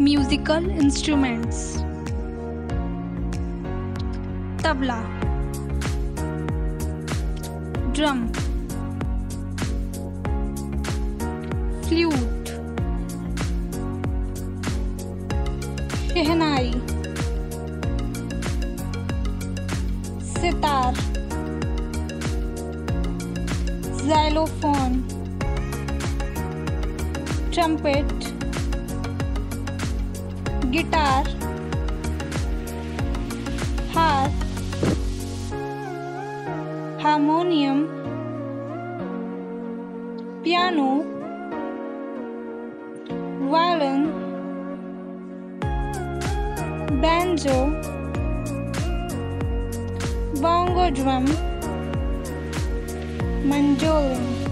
musical instruments tabla drum flute shehnai sitar xylophone trumpet guitar हाथ harmonium piano violin banjo bongo drum mandolin